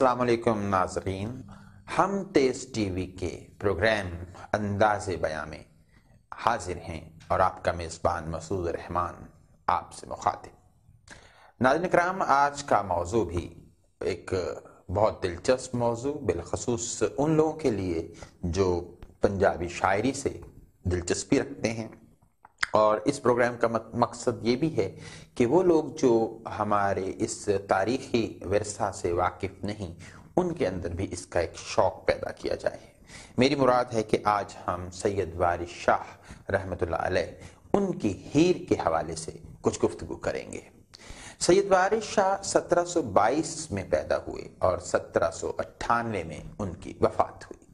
अस्सलाम वालेकुम नाजरीन हम तेज टीवी के प्रोग्राम अंदाज बयां में हाजिर हैं और आपका मेज़बान मसूद रहमान आपसे मुखातिब। नाजन कराम आज का मौजू भी एक बहुत दिलचस्प मौजू, बिलखसूस उन लोगों के लिए जो पंजाबी शायरी से दिलचस्पी रखते हैं। और इस प्रोग्राम का मकसद ये भी है कि वो लोग जो हमारे इस तारीखी विरसा से वाकिफ नहीं, उनके अंदर भी इसका एक शौक पैदा किया जाए। मेरी मुराद है कि आज हम सैयद वारिस शाह रहमत उनकी हीर के हवाले से कुछ गुफ्तगु करेंगे। सैयद वारिस शाह 1722 में पैदा हुए और सत्रह सौ अट्ठानवे में उनकी वफात हुई।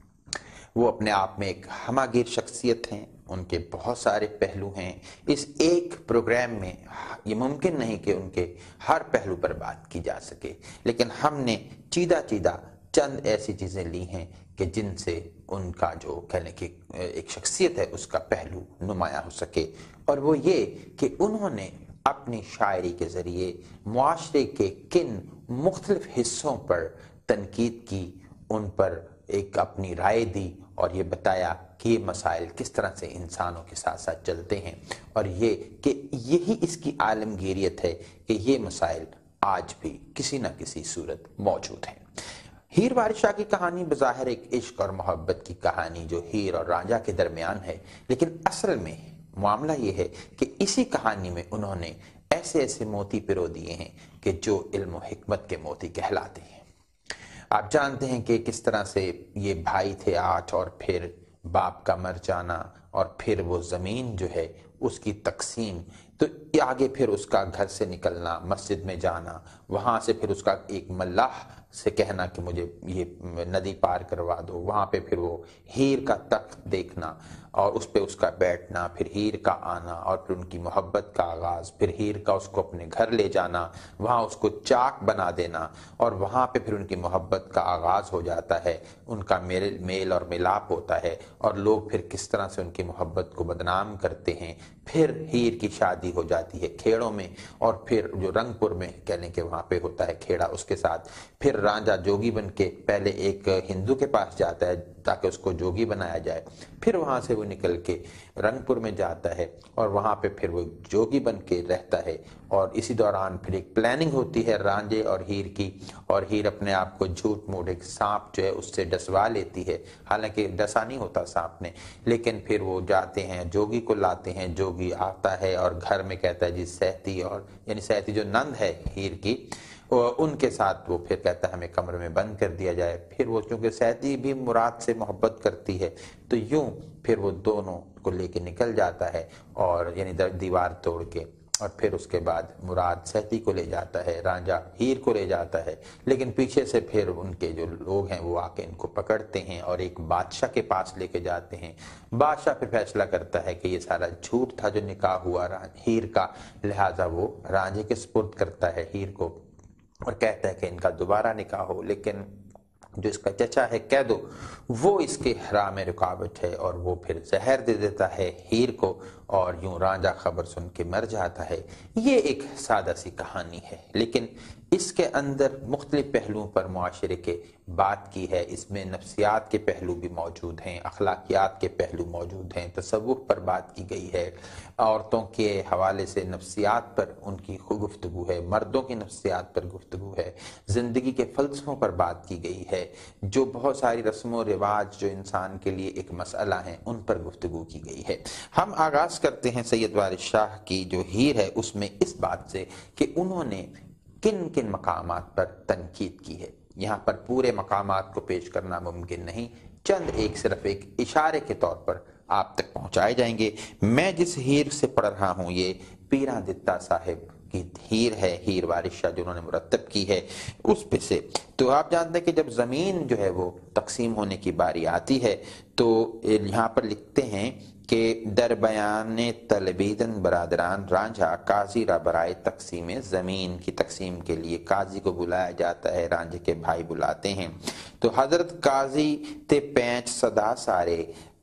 वो अपने आप में एक हमागिर शख्सियत हैं उनके बहुत सारे पहलू हैं। इस एक प्रोग्राम में ये मुमकिन नहीं कि उनके हर पहलू पर बात की जा सके, लेकिन हमने चीदा चीदा चंद ऐसी चीज़ें ली हैं कि जिनसे उनका जो कहने की, एक शख्सियत है, उसका पहलू नुमाया हो सके। और वो ये कि उन्होंने अपनी शायरी के ज़रिए माशरे के किन मुख्तलिफ़ हिस्सों पर तनकीद की, उन पर एक अपनी राय दी और ये बताया कि ये मसाइल किस तरह से इंसानों के साथ साथ चलते हैं और ये कि यही इसकी आलमगीरियत है कि ये मसाइल आज भी किसी न किसी सूरत मौजूद हैं। हीर बादशाह की कहानी बज़ाहिर एक इश्क और मोहब्बत की कहानी जो हीर और राजा के दरमियान है, लेकिन असल में मामला ये है कि इसी कहानी में उन्होंने ऐसे ऐसे मोती पिरो दिए हैं कि जो इल्म हिकमत के मोती कहलाते हैं। आप जानते हैं कि किस तरह से ये भाई थे आठ और फिर बाप का मर जाना और फिर वो ज़मीन जो है उसकी तकसीम तो आगे फिर उसका घर से निकलना, मस्जिद में जाना, वहाँ से फिर उसका एक मल्लाह से कहना कि मुझे ये नदी पार करवा दो। वहाँ पे फिर वो हीर का तख्त देखना और उस पर उसका बैठना, फिर हीर का आना और फिर उनकी मोहब्बत का आगाज़, फिर हीर का उसको अपने घर ले जाना, वहाँ उसको चाक बना देना और वहाँ पे फिर उनकी मोहब्बत का आगाज़ हो जाता है, उनका मेल मेल और मिलाप होता है और लोग फिर किस तरह से उनकी मोहब्बत को बदनाम करते हैं। फिर हीर की शादी हो जाती है खेड़ों में और फिर जो रंगपुर में कहने के वहाँ पे होता है खेड़ा उसके साथ। फिर राजा जोगी बन के पहले एक हिंदू के पास जाता है ताकि उसको जोगी बनाया जाए। फिर वहाँ से वो निकल के रंगपुर में जाता है और वहाँ पे फिर वो जोगी बन के रहता है और इसी दौरान फिर एक प्लानिंग होती है रांझे और हीर की और हीर अपने आप को झूठ मूठ एक सांप जो है उससे डसवा लेती है। हालाँकि डसा नहीं होता सांप ने, लेकिन फिर वो जाते हैं, जोगी को लाते हैं, जोगी आता है और घर में कहता है, जी, सहती और यानी सहती जो नंद है हीर की उनके साथ वो फिर कहता है, हमें कमरे में बंद कर दिया जाए। फिर वो चूँकि सहती भी मुराद से मोहब्बत करती है तो यूँ फिर वो दोनों को लेके निकल जाता है और यानी दीवार तोड़ के और फिर उसके बाद मुराद सहती को ले जाता है, राजा हीर को ले जाता है। लेकिन पीछे से फिर उनके जो लोग हैं, वो आके इनको पकड़ते हैं और एक बादशाह के पास लेके जाते हैं। बादशाह फिर फैसला करता है कि ये सारा झूठ था जो निकाह हुआ हीर का। लिहाजा वो राजे के स्पुर्द करता है हीर को और कहता है कि इनका दोबारा निकाह हो। लेकिन जो इसका चचा है कह दो वो इसके हरा में रुकावट है और वो फिर जहर दे देता है हीर को। और यूँ राजा खबर सुन के मर जाता है। ये एक सादा सी कहानी है, लेकिन इसके अंदर मुख्तलिफ़ पहलुओं पर माशरे के बात की है। इसमें नफ्सियात के पहलू भी मौजूद हैं, अखलाकियात के पहलू मौजूद हैं तसवुफ पर बात की गई है। औरतों के हवाले से नफ्सियात पर उनकी गुफ्तु है, मर्दों की नफ्सियात पर गुफ्तु है, ज़िंदगी के फ़लसफ़ों पर बात की गई है। जो बहुत सारी रस्म व रिवाज जो इंसान के लिए एक मसला है, उन पर गुफ्तु की गई है। हम आगाज़ करते हैं सैयद वारिस शाह की जो हीर है उसमें इस बात से कि उन्होंने किन किन मकाम पर तनकीद की है। यहाँ पर पूरे मकाम को पेश करना मुमकिन नहीं। चंद एक सिर्फ़ एक इशारे के तौर पर आप तक पहुँचाए जाएँगे। मैं जिस हीर से पढ़ रहा हूँ, ये पीरा दित्ता साहिब की हीर है, हीर वारिशा जो उन्होंने मुरतब की है, उस पे से। तो आप जानते हैं कि जब ज़मीन जो है वो तकसीम होने की बारी आती है तो यहाँ पर लिखते हैं के दर बयान तलबीदन बरदरान रांझा काजी बराए तकसीम ज़मीन की तकसीम के लिए काजी को बुलाया जाता है, रांझे के भाई बुलाते हैं। तो हज़रत काजी ते पैंच सदा सारे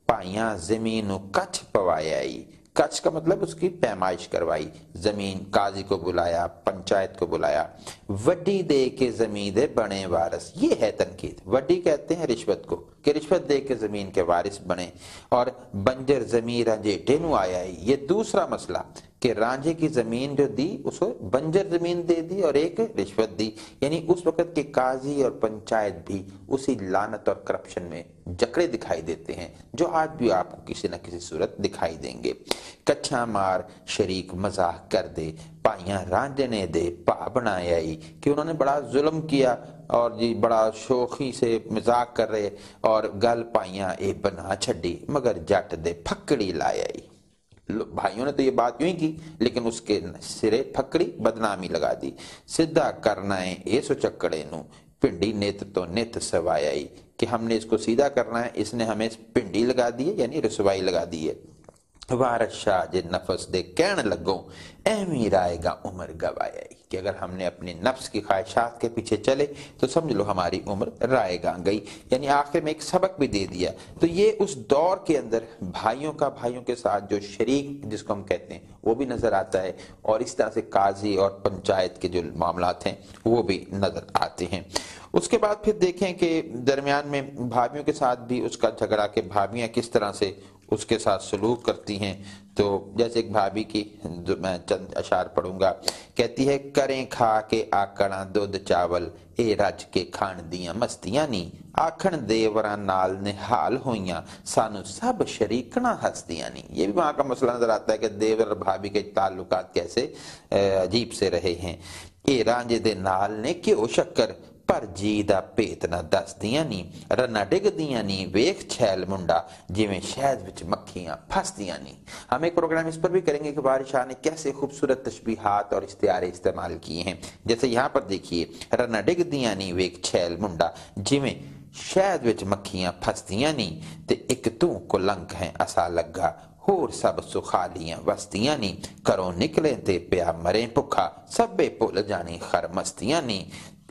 पाइया ज़मीन कछ पवायाई कच का मतलब उसकी पैमाइश करवाई। ज़मीन काजी को बुलाया, पंचायत को बुलाया। वड्डी दे के ज़मीन दे बने वारस। ये है तनकीद। वड्डी कहते हैं रिश्वत को कि रिश्वत दे के ज़मीन के वारिस बने। और बंजर ज़मीन टेनू आया ये दूसरा मसला। कि रांझे की ज़मीन जो दी, उसको बंजर ज़मीन दे दी और एक रिश्वत दी। यानी उस वक्त के काजी और पंचायत भी उसी लानत और करप्शन में जकड़े दिखाई देते हैं, जो आज भी आपको किसी न किसी सूरत दिखाई देंगे। कच्छा मार, शरीक मज़ाक कर दे, पाइया रांझे ने दे पा बनाया कि उन्होंने बड़ा जुल्म किया और जी बड़ा शोखी से मज़ाक कर रहे और गल पाइया ए बना छड़ी मगर जट दे फकड़ी लाया भाइयों ने तो ये बात यूँ ही की, लेकिन उसके सिरे फकड़ी बदनामी लगा दी। सीधा करना है, ये चक्कड़े नु। पिंडी नेत तो नेत सवाई कि हमने इसको सीधा करना है, इसने हमें पिंडी लगा दी है, यानी रसवाई लगा दी है। वारस शाह जे नफस दे कहन लगो एमी रायगा उम्र गवाया कि अगर हमने अपने नफ्स की ख्वाहिशात के पीछे चले तो समझ लो हमारी उम्र रायगा गई। यानी आखिर में एक सबक भी दे दिया। तो ये उस दौर के अंदर भाइयों का भाइयों के साथ जो शरीक, जिसको हम कहते हैं, वो भी नज़र आता है। और इस तरह से काजी और पंचायत के जो मामला हैं, वो भी नज़र आते हैं। उसके बाद फिर देखें कि दरमियान में भाभीियों के साथ भी उसका झगड़ा के भाभियाँ किस तरह से उसके साथ सलूक करती हैं। तो जैसे एक भाभी की मैं चंद अशार पढ़ूँगा, कहती है, करें खा के आकड़ा दुध चावल, ए रज के खान दिया मस्तियाँ नी। आखण देवरा नाल निहाल हुई सानू सब शरीकना हस्तियाँ नी। ये भी वहाँ का मसला नज़र आता है कि देवर भाभी के ताल्लुकात कैसे अजीब से रहे हैं। ए रांझे दे नाल ने क्यों शक्कर पर जी का भेत न दसदियाँ नी रना डिगदियाँ नी वेख छैल मुंडा जिमें शहद विच मक्खियाँ फंसदियाँ नी हम एक प्रोग्राम इस पर भी करेंगे कि बारिशाह ने कैसे खूबसूरत तशबीहात और इश्तेहारे इस्तेमाल किए हैं जैसे यहाँ पर देखिए रना डिगदियाँ नी वेख छैल मुंडा जिमें शहद विच मक्खियाँ फंसदियाँ नी ते एक तू को लंक है असा लगा होर सब सुखालियाँ वस्तियाँ नी करो निकले ते प्या मरे भुखा सबे भुल जानी खर मस्तियाँ नी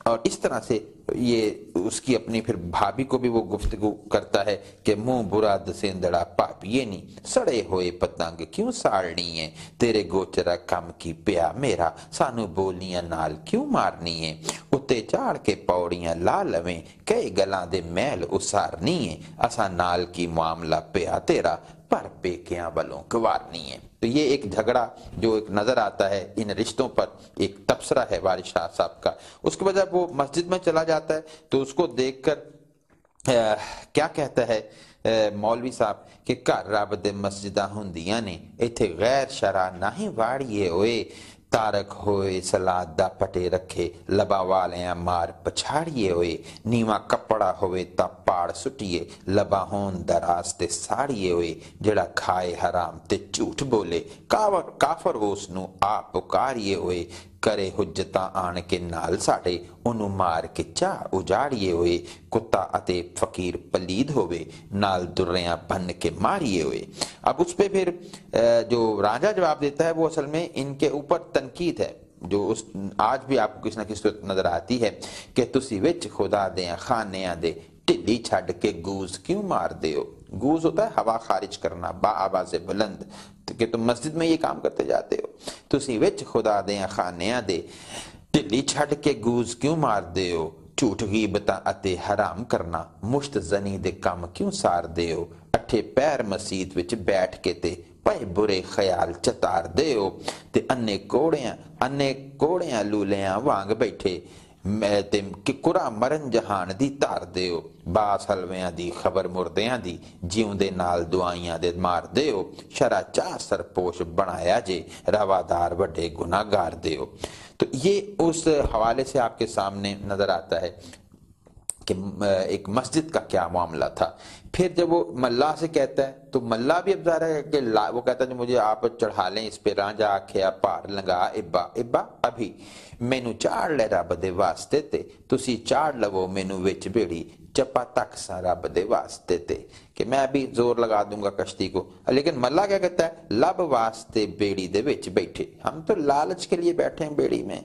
और इस तरह से ये उसकी अपनी फिर भाभी को भी वो गुफ्तगु करता है कि मुँह बुरा दसेंदड़ा पापिए नी सड़े हुए पतंग क्यों साड़नी है? तेरे गोचरा कम की पिया मेरा, सानू बोलियाँ नाल क्यों मारनी है? उत्ते चाड़ के पौड़ियाँ ला लवें, कई गलां दे मैल उसारनी है। असा नाल की मामला पिया तेरा, पर पेकिया वालों गवारनी है। तो ये एक झगड़ा जो एक नज़र आता है इन रिश्तों पर, एक तबसरा है वारिश शाह साहब का। उसके बाद जब वो मस्जिद में चला जाता है तो उसको देखकर क्या कहता है मौलवी साहब कि घर रब दे मस्जिदा ਹੁੰਦੀਆਂ ने इथे गैर शरा नहीं वाड़िए ओए तारक होए सलाद दा पटे रखे लबा वाले मार पछाड़िए होए नीवा कपड़ा होए ता पाड़ सुटिए लबा होन दराज ते साड़िए होए जेड़ा खाए हराम ते झूठ बोले कावर काफर उस नु आ पुकारिए होए करे हुज्जता आन के नाल साडे ओनू मार के चा उजाड़िए हुए कुत्ता अते फकीर पलीद होवे नाल दुर्रिया बन के मारिए हुए अब उस पे फिर जो राजा जवाब देता है वो असल में इनके ऊपर तनकीद है जो उस आज भी आपको किसी ना किसी नज़र आती है कि तुसी विच खुदा दे खाने दे ढिली छड़ के गूज क्यों मार दे हो गूज होता है, हवा खारिज करना, बा आवाज़ बुलंद। कि तुम मस्जिद में ये काम करते जाते हो। तुसी विच खुदा दे खाने दे ढिली छड़ के गूज क्यों मार दे हो? झूठ गीबता अते हराम करना, मुश्त जनी दे काम क्यों सार दे हो? अठे पैर मसीद विच बैठ के ते पए बुरे ख्याल चतार दे हो। ते अन्ने कोड़ियाँ अन्ने कोड़ियाँ लूलियां वांग बैठे ਤੇ ਕਿ ਕੁਰਾ ਮਰਨ ਜਹਾਨ ਦੀ ਧਾਰ ਦਿਓ ਬਾਸ ਹਲਵਿਆਂ ਦੀ ਖਬਰ ਮੁਰਦਿਆਂ ਦੀ ਜਿਉਂਦੇ ਨਾਲ ਦੁਆਈਆਂ ਦੇ ਮਾਰ ਦਿਓ ਸ਼ਰਾ ਚਾਹ ਸਰਪੋਸ਼ बनाया जे रवादार बड़े गुनागार दियो तो ये उस हवाले से आपके सामने नजर आता है कि एक मस्जिद का क्या मामला था फिर जब वो मल्ला से कहता है तो मल्ला भी अब है कि वो कहता है मुझे आप चढ़ा लें इस पे रांझा आख्या पार लगा इब्बा इब्बा अभी ਮੈਨੂੰ ਚਾੜ ਲੈ ਰੱਬ ਦੇ ਵਾਸਤੇ ਤੇ ਤੁਸੀਂ ਚਾੜ ਲਵੋ ਮੈਨੂੰ ਵਿੱਚ ਬੇੜੀ चपातक रब दे वास्ते ते, कि मैं भी ज़ोर लगा दूँगा कश्ती को। लेकिन मल्ला क्या कहता है? लब वास्ते बेड़ी दे विच बैठे। हम तो लालच के लिए बैठे हैं बेड़ी में।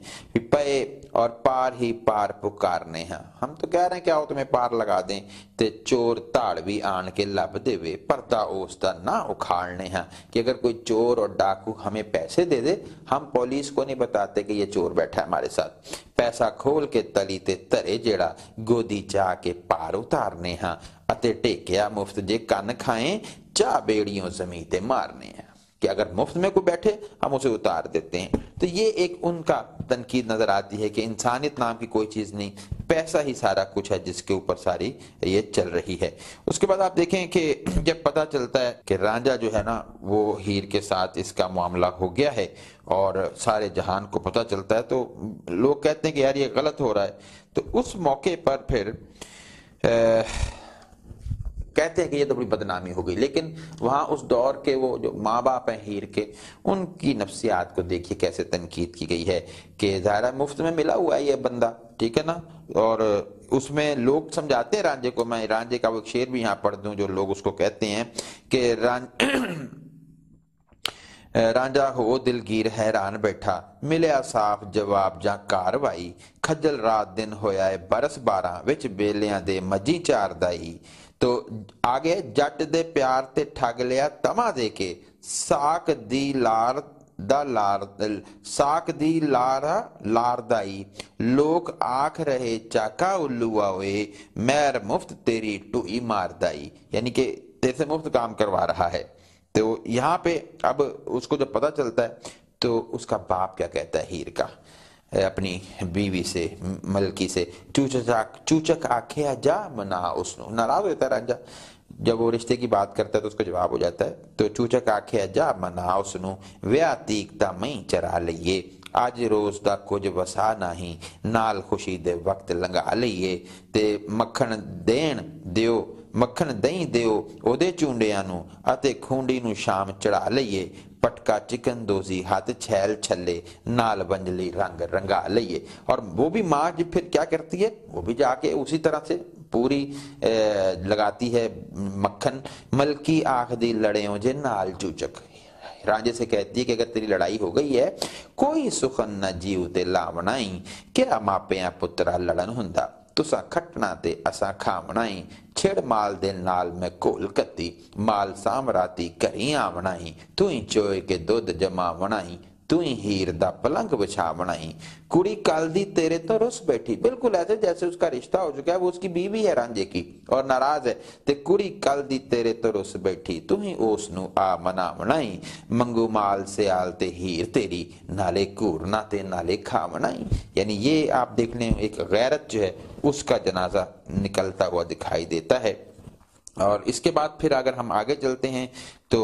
पे और पार ही पार पुकारने हैं। हम तो कह रहे हैं क्या हो तुम्हें पार लगा दें, ते चोर ताड़ भी आन के लब दे देवे। पर्दा ओसदा ना उखाड़ने हैं। कि अगर कोई चोर और डाकू हमें पैसे दे दे, हम पुलिस को नहीं बताते कि ये चोर बैठा है हमारे साथ। पैसा खोल के तली ते धरे जेड़ा गोदी चाह के पार उतारने हैं ਅਤੇ टेकिया मुफ़्त जे कन खाए चाह बेड़ियों जमी ते मारने हैं कि अगर मुफ़्त में कोई बैठे हम उसे उतार देते हैं। तो ये एक उनका तनकीद नज़र आती है कि इंसानियत नाम की कोई चीज़ नहीं पैसा ही सारा कुछ है जिसके ऊपर सारी ये चल रही है। उसके बाद आप देखें कि जब पता चलता है कि रांझा जो है ना वो हीर के साथ इसका मामला हो गया है और सारे जहान को पता चलता है तो लोग कहते हैं कि यार ये गलत हो रहा है। तो उस मौके पर फिर आ, कहते हैं कि ये तो बड़ी बदनामी हो गई लेकिन वहां उस दौर के वो जो माँ बाप हैं हीर के उनकी नफ्सियात को देखिए कैसे तनकीद की गई है कि ज़ाहिर मुफ्त में मिला हुआ है ये बंदा ठीक है ना और उसमें लोग समझाते हैं रांझे को मैं रांझे का वो शेर भी यहाँ पढ़ दूं जो लोग उसको कहते हैं कि रां ਰਾਂਝਾ ਹੋ ਦਿਲਗੀਰ ਹੈਰਾਨ ਬੈਠਾ ਮਿਲਿਆ ਸਾਫ਼ ਜਵਾਬ ਜਾਂ ਕਾਰਵਾਈ ਖੱਜਲ ਰਾਤ ਦਿਨ ਹੋਇਆ ਏ ਬਰਸ 12 ਵਿੱਚ ਬੇਲਿਆਂ ਦੇ ਮੱਜੀ ਚਾਰਦਾਈ तो आगे जट दे प्यार ते ठग लिया, तमा दे के साक दी लार दा लार, साक दी लारा लारदाई लोग आख रहे, चाका उल्लुआ आवे, मैर मुफ़्त तेरी टूई मारदाई यानी के तेरे मुफ़्त काम करवा रहा है। तो यहाँ पे अब उसको जब पता चलता है तो उसका बाप क्या कहता है हीर का? अपनी बीवी से मलकी से चूचक चूचक आखे जा मना उसनो नाराज होता है राजा जब वो रिश्ते की बात करता है तो उसका जवाब हो जाता है तो चूचक आखे जा मना उसनु ਵਿਆਹ ਤੀਕਤਾ ਮੈਂ ਚਰਾ ਲਈਏ ਅੱਜ ਰੋਜ਼ ਦਾ ਕੁਝ ਵਸਾ ਨਹੀਂ ਨਾਲ ਖੁਸ਼ੀ ਦੇ ਵਕਤ ਲੰਘਾ ਲਈਏ ਤੇ ਮੱਖਣ ਦੇਣ ਦਿਓ ਮੱਖਣ ਦਹੀਂ ਦਿਓ ਉਹਦੇ ਚੁੰਡਿਆਂ ਨੂੰ ਅਤੇ ਖੁੰਡੀ ਨੂੰ ਸ਼ਾਮ ਚੜਾ ਲਈਏ पटका चिकन दोजी, हाथ छैल छल्ले, नाल बंजली, रंग रंगा लइए। और वो भी माँ जब फिर क्या करती है? वो भी जाके उसी तरह से पूरी लगाती है मक्खन। मलकी आख दी लड़े जे नाल चूचक। राजे से कहती है कि अगर तेरी लड़ाई हो गई है, कोई सुखन न जीव ते लावनाई क्या मापिया पुत्रा लड़न हुंदा। ਤੁਸਾਂ ਖੱਟਣਾ ਤੇ ਅਸਾਂ ਖਾਵਣਾਈ ਛੇੜ ਮਾਲ ਦੇ ਨਾਲ ਮੈਂ ਕੋਲ ਕੱਤੀ, ਮਾਲ ਸਾਮਰਾਤੀ ਘਰੀ ਆਵਣਾਈ ਤੂੰ ਹੀ ਚੋਏ ਕੇ ਦੁੱਧ ਜਮਾਵਣਾਈ ਵਣਾਈ तू ही हीर दा पलंग बिछा बनाई कुड़ी कल दी तेरे तो रुस बैठी बिल्कुल ऐसे जैसे उसका रिश्ता हो चुका है वो उसकी बीवी है रांझे की और नाराज है ते कुड़ी कल दी तेरे तो रुस बैठी तू ही उस नु आ मना बनाई मंगू माल से आल ते हीर तेरी नाले कूरना ते नाले खा बनाई यानी ये आप देख लें एक गैरत जो है उसका जनाजा निकलता हुआ दिखाई देता है और इसके बाद फिर अगर हम आगे चलते हैं तो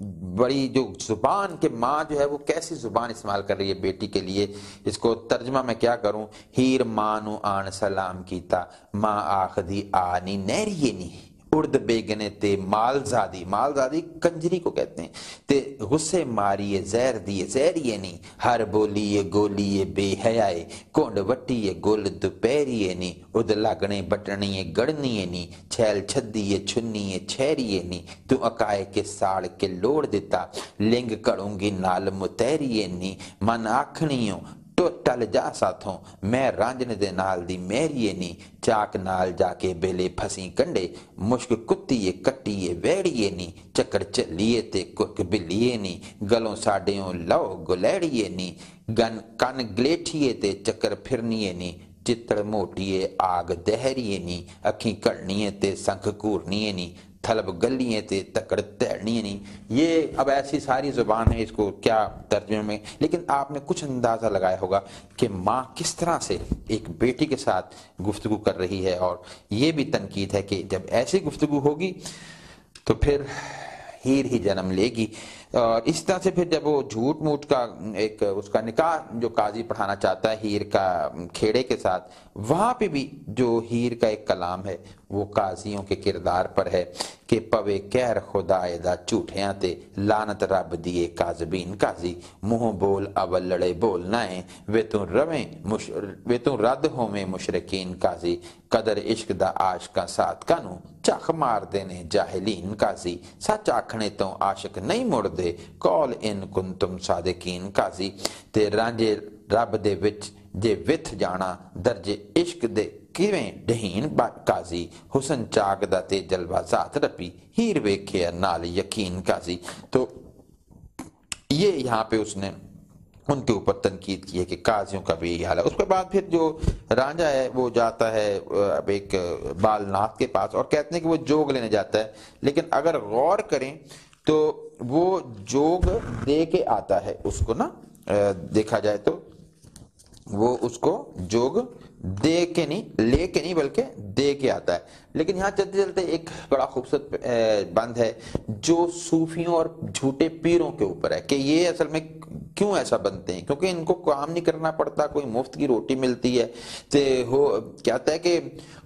बड़ी जो ज़ुबान के माँ जो है, वो कैसी ज़ुबान इस्तेमाल कर रही है बेटी के लिए? इसको तर्जमा में क्या करूँ? हीर मानू आन सलाम कीता, माँ आखदी आनी नहरिए नहीं उर्द बेगने ते मालजादी मालजादी कंजरी को कहते हैं। ते गुस्से मारिए, जहर दिए, जहरिए नहीं, हर बोलिए, गोलिए, बेहयाए, कोंड वटिए गुल दोपहरिए नहीं, उद लगने, बटनिए गड़निए नहीं, छैल छदिए छुनिए छहरिए नहीं, तू अकाए के साड़ के लोड़ दिता, लिंग कड़ूँगी, नाल मुतहरिए नहीं, मन आखनियो टल जा साथों मैं रांझने दे नाल दी मेहरिए नी चाक नाल जाके बेले फसी कंडे मुश्क कुत्तीए कट्टीए वेड़िए नी चक्कर चलिए ते कुक बिलिए नी गलों साडियों लो गुलैड़िए नी गन कन गलेठिए ते चक्कर फिरनिए नी चित्तड़ मोटिए आग दहरिए नी अखी कड़निए ते संख कूरनिए नी थलब गलिए थे तकड़ तैरनी नहीं। ये अब ऐसी सारी ज़ुबान है इसको क्या तर्जमे में। लेकिन आपने कुछ अंदाज़ा लगाया होगा कि माँ किस तरह से एक बेटी के साथ गुफ्तु कर रही है और ये भी तनकीद है कि जब ऐसी गुफ्तु होगी तो फिर हीर ही जन्म लेगी। और इस तरह से फिर जब वो झूठ मूठ का एक उसका निकाह जो काजी पढ़ाना चाहता है हीर का खेड़े के साथ, वहाँ पे भी जो हीर का एक कलाम है, वो काजियों के किरदार पर है कि पवे कहर खुदाए दा झूठियाँ ते लानत रब दिए काजबीन काजी, मुँह बोल अवल लड़े बोल नाए, वे तू रवे वे तू रद होवे मुशरकीन काजी, कदर इश्क दा आशका साथ कानू, चख मार देने जाहिलीन काजी, सच आखने तो आशक नहीं मुड़दे। कौल इन कुन तुम सादिकीन काजी ते रांझे रब दे विच जे विथ जाना दर्जे इश्क दे ਕਿਵੇਂ ਢਹੀਨ ਕਾਜ਼ੀ ਹੁਸਨ ਚਾਗਦਾ ਤੇ ਜਲਵਾ ਜ਼ਾਤ रपी हीर वेखे नाल यकीन काजी तो ये यहाँ पे उसने उनके ऊपर तनकीद की है कि काजियों का भी यही हाल है उसके बाद फिर जो रांझा है वो जाता है अब एक बालनाथ के पास और कहते हैं कि वो जोग लेने जाता है लेकिन अगर गौर करें तो वो जोग दे के आता है उसको ना देखा जाए तो वो उसको जोग दे के नहीं, ले के नहीं, बल्कि दे के आता है। लेकिन यहाँ चलते चलते एक बड़ा खूबसूरत बंद है, जो सूफियों और झूठे पीरों के ऊपर है कि ये असल में क्यों ऐसा बनते हैं? क्योंकि इनको काम नहीं करना पड़ता, कोई मुफ़्त की रोटी मिलती है, ते हो कहता है कि,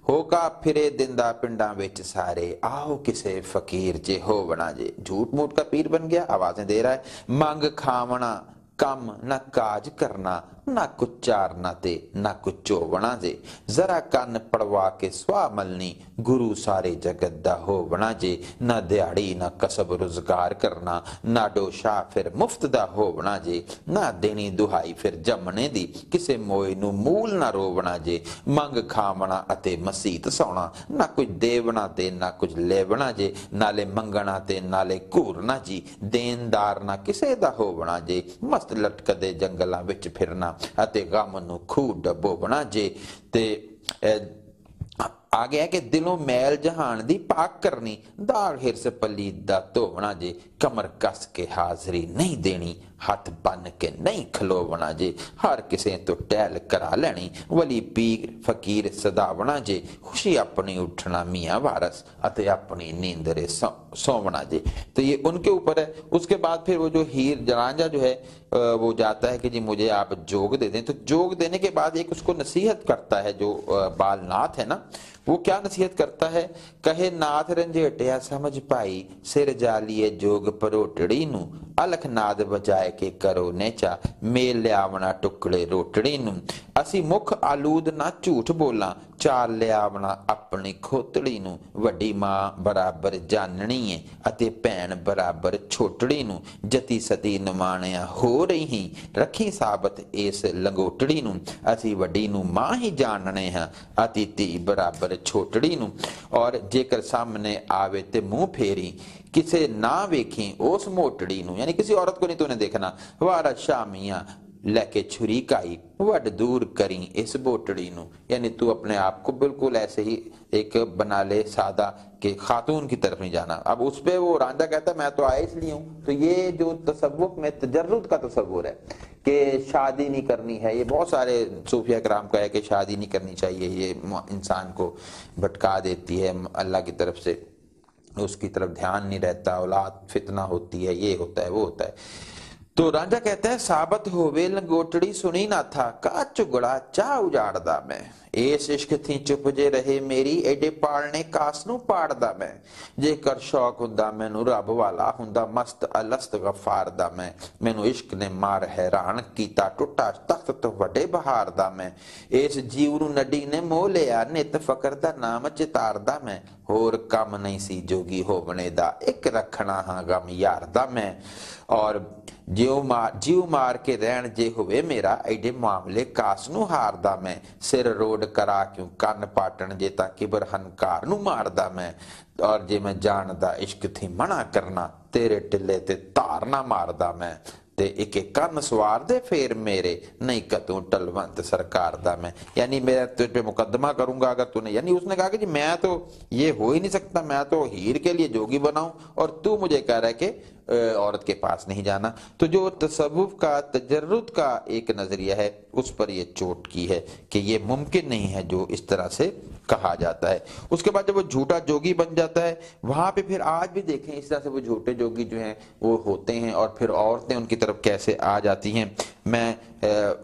होका फिरे दिंदा पिंडा बेच सारे, आओ किसे फकीर जे हो बना जे। झूठ मूठ का पीर बन गया, आवाज़ें दे रहा है, मंग खावना, कम न काज करना ना कुछ चारना ते ना कुछ चोवना जे जरा कन पड़वा के स्वा मलनी गुरु सारे जगत दा हो बना जे ना दिहाड़ी ना कसब रोज़गार करना ना डोशा फिर मुफ़्त दा हो बना जे ना देनी दुहाई फिर जमने दी किसे मोए नु मूल ना रोवना जे मंग खावना अते मसीत सौना ना कुछ देवना ते ना कुछ लेवना जे नाले मंगना ते नाले घूरना जी देनदार ना किसे दा होवना जे मस्त ਅਤੇ ਗਮ ਨੂੰ ਖੂਹ ਡੱਬੋ ਬਣਾ ਜੇ ਤੇ ਆ ਗਿਆ ਕਿ ਦਿਲੋਂ ਮੈਲ ਜਹਾਨ ਦੀ ਪਾਕ ਕਰਨੀ ਦਾਗ ਹਿਰਸ ਪਲੀਦ ਦਾ ਧੋਵਣਾ ਜੇ ਕਮਰ ਕੱਸ ਕੇ ਹਾਜ਼ਰੀ ਨਹੀਂ ਦੇਣੀ ਹੱਥ ਬੰਨ ਕੇ ਨਹੀਂ ਖਲੋਵਣਾ ਜੇ ਹਰ ਕਿਸੇ ਤੋਂ ਟਹਿਲ ਕਰਾ ਲੈਣੀ ਵਲੀ ਪੀਰ ਫਕੀਰ ਸਦਾਵਣਾ ਜੇ ਖੁਸ਼ੀ ਆਪਣੀ उठना मियाँ वारस अतः अपनी नींदरे सोवना जी तो ये उनके ऊपर है उसके बाद फिर वो जो हीर जरांजा जो है वो जाता है कि जी मुझे आप जोग दे दें तो जोग देने के बाद एक उसको नसीहत करता है जो बालनाथ है ना वो क्या नसीहत करता है कहे नाथ रंजेटिया समझ पाई सिर जालिए जोग परोटड़ी नु अलख ਅਲਖਨਾਦ ਬਜਾਏ ਕੇ ਕਰੋ ਨੇਚਾ, ਮੇਲ ਲਿਆਵਣਾ ਟੁਕੜੇ ਰੋਟੜੀ ਨੂੰ। ਅਸੀਂ ਮੁਖ ਆਲੂਦ ਨਾ ਝੂਠ ਬੋਲਾਂ, ਚਾਲ ਲਿਆਵਣਾ ਆਪਣੀ ਖੋਤੜੀ ਨੂੰ। ਵੱਡੀ ਮਾਂ ਬਰਾਬਰ ਜਾਣਣੀ ਏ ਅਤੇ ਭੈਣ ਬਰਾਬਰ ਛੋਟੜੀ ਨੂੰ। ਜਤੀ ਸਤੀ ਨਮਾਣਿਆ ਹੋ ਰਹੀ, ਰੱਖੀ ਸਾਬਤ ਇਸ ਲੰਗੋਟੜੀ ਨੂੰ। ਅਸੀਂ ਵੱਡੀ ਨੂੰ ਮਾਂ ਹੀ ਜਾਣਨੇ ਹਾਂ, ਅਤੇ ਧੀ ਬਰਾਬਰ ਛੋਟੜੀ ਨੂੰ। ਔਰ ਜੇਕਰ ਸਾਹਮਣੇ ਆਵੇ ਤੇ ਮੂੰਹ ਫੇਰੀ ਕਿਸੇ ਨਾ ਵੇਖੀ ਉਸ ਮੋਟੜੀ ਨੂੰ ਯਾਨੀ ਕਿਸੇ ਔਰਤ को नहीं तूने देखना वारा शामिया लेके छुरी काई वड दूर करी इस बोटड़ी नु यानी तू अपने आप को बिल्कुल ऐसे ही एक बना ले सादा के खातून की तरफ नहीं जाना अब उस पे वो रांझा कहता है मैं तो आया इसलिए हूं तो ये जो तस्वुफ में तजर्रुद का तस्वुर है कि शादी नहीं करनी है ये बहुत सारे सूफिया कराम का है कि शादी नहीं करनी चाहिए ये इंसान को भटका देती है अल्लाह की तरफ से उसकी तरफ ध्यान नहीं रहता औलाद फितना होती है ये होता है वो होता है तो राजा कहते हैं साबत होवे लंगोटड़ी सुनी ना था का चुगड़ा चा उजाड़दा मैं ਇਸ ਇਸ਼ਕ ਥੀ ਚੁੱਪ ਜੇ ਰਹੇ ਮੇਰੀ ਐਡੇ ਪਾਲਣੇ ਕਾਸ ਨੂੰ ਪਾੜਦਾ ਮੈਂ ਜੇਕਰ ਸ਼ੌਕ ਹੁੰਦਾ ਮੈਨੂੰ ਰੱਬ ਵਾਲਾ ਹੁੰਦਾ ਮਸਤ ਅਲਸਤ ਗਫਾਰ ਦਾ ਮੈਂ ਮੈਨੂੰ ਇਸ਼ਕ ਨੇ ਮਾਰ ਹੈਰਾਨ ਕੀਤਾ ਟੁੱਟਾ ਤਖਤ ਤੋਂ ਵੱਡੇ ਬਹਾਰ ਦਾ ਮੈਂ ਇਸ ਜੀਵ ਨੂੰ ਨੱਡੀ ਨੇ ਮੋਹ ਲਿਆ ਨਿਤ ਫਕਰ ਦਾ ਨਾਮ ਚਿਤਾਰਦਾ ਮੈਂ ਹੋਰ ਕੰਮ ਨਹੀਂ ਸੀ, ਜੋਗੀ ਹੋਵਣੇ ਦਾ। ਇੱਕ ਰੱਖਣਾ ਹਾਂ ਗਮ ਯਾਰ ਦਾ ਮੈਂ। ਔਰ ਜਿਉ ਮਾਰ ਜਿਉ ਮਾਰ ਕੇ ਰਹਿਣ ਜੇ ਹੋਵੇ ਮੇਰਾ, ਐਡੇ ਮਾਮਲੇ ਕਾਸ ਨੂੰ ਹਾਰਦਾ ਮੈਂ। ਸਿਰ ਰੋਡ ਕਰਾ ਕਿਉਂ, ਕੰਨ ਪਾਟਣ ਜੇ ਤਾਂ ਕਿਬਰ ਹੰਕਾਰ ਨੂੰ ਮਾਰਦਾ ਮੈਂ। ਔਰ ਜੇ ਮੈਂ ਜਾਣਦਾ ਇਸ਼ਕ ਥੀ ਮਨਾ ਕਰਨਾ, ਤੇਰੇ ਟਿੱਲੇ ਤੇ ਧਾਰਨਾ ਮਾਰਦਾ ਮੈਂ। ਤੇ ਇੱਕ ਇੱਕ ਕੰਨ ਸਵਾਰ ਦੇ ਫੇਰ ਮੇਰੇ नहीं कतू टलवंत सरकार दा मैं यानी मैं तुझ पे मुकदमा करूंगा अगर तूने यानी उसने कहा कि जी मैं तो ये हो ही नहीं सकता मैं तो हीर के लिए जोगी बनाऊं और तू मुझे कह रहा है कि औरत के पास नहीं जाना। तो जो तसवुफ का, तजर्रुद का एक नज़रिया है, उस पर यह चोट की है कि ये मुमकिन नहीं है जो इस तरह से कहा जाता है। उसके बाद जब वो झूठा जोगी बन जाता है, वहाँ पे फिर आज भी देखें इस तरह से वो झूठे जोगी जो हैं, वो होते हैं और फिर औरतें उनकी तरफ़ कैसे आ जाती हैं। मैं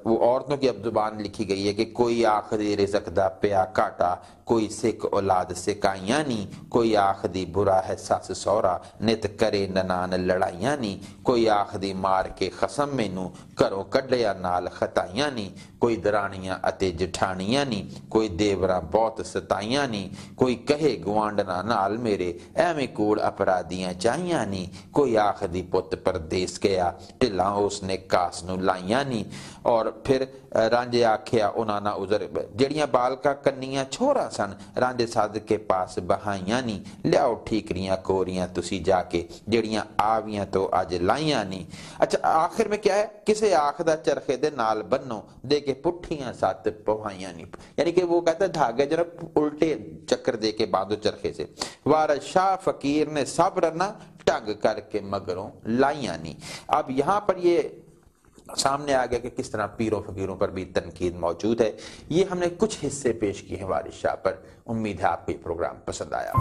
वो औरतों की अब ज़ुबान लिखी गई है कि कोई आखिरी रिजक दा प्या काटा ਕੋਈ ਸਿੱਖ ਔਲਾਦ ਸਿਕਾਈਆਂ ਨਹੀਂ ਕੋਈ ਆਖਦੀ ਬੁਰਾ ਹੈ ਸੱਸ ਸਹੁਰਾ, ਨਿਤ ਕਰੇ ਨਨਾਨ ਲੜਾਈਆਂ ਨਹੀਂ ਕੋਈ ਆਖਦੀ ਮਾਰ ਕੇ ਖਸਮ ਮੈਨੂੰ, ਘਰੋਂ ਕੱਢਿਆ ਨਾਲ ਖਤਾਈਆਂ ਨਹੀਂ ਕੋਈ ਦਰਾਣੀਆਂ ਅਤੇ ਜਠਾਣੀਆਂ ਨਹੀਂ ਕੋਈ ਦੇਵਰਾ ਬਹੁਤ ਸਤਾਈਆਂ ਨਹੀਂ ਕੋਈ ਕਹੇ ਗਵਾਂਡਨਾ ਨਾਲ ਮੇਰੇ, ਐਵੇਂ ਕੋੜ ਅਪਰਾਧੀਆਂ ਚਾਹੀਆਂ ਨਹੀਂ ਕੋਈ ਆਖਦੀ ਪੁੱਤ ਪਰਦੇਸ ਗਿਆ, ਢਿੱਲਾਂ ਉਸਨੇ ਕਾਸ ਨੂੰ ਲਾਈਆਂ ਨਹੀਂ ਔਰ ਫਿਰ ਰਾਂਝੇ ਆਖਿਆ ਉਹਨਾਂ ਨਾ ਉਜ਼ਰ ਜਿਹੜੀਆਂ ਬਾਲਕਾ ਕੰਨੀਆਂ ਛੋਰਾ ਸਨ ਰਾਂਝੇ ਸੱਦ ਕੇ ਪਾਸ ਬਹਾਈਆਂ ਨਹੀਂ ਲਿਆਓ ਠੀਕਰੀਆਂ ਕੋਰੀਆਂ ਤੁਸੀਂ ਜਾ ਕੇ ਜਿਹੜੀਆਂ ਆਵੀਆਂ ਤੋਂ ਅੱਜ ਲਾਈਆਂ ਨਹੀਂ ਅੱਛਾ ਆਖਿਰ में क्या है किसे आख दा चरखे दे नाल बन्नो दे के पुठियां सात पवाइयां नहीं यानी कि वो कहता है धागे जरा उल्टे चक्कर दे के बांधो चरखे से वारस शाह फकीर ने सब्र ना टग करके मगरों लाइया नहीं अब यहां पर ये सामने आ गया कि किस तरह पीरों, फकीरों पर भी तनकीद मौजूद है। ये हमने कुछ हिस्से पेश किए हैं वारिस शाह पर। उम्मीद है आपको ये प्रोग्राम पसंद आया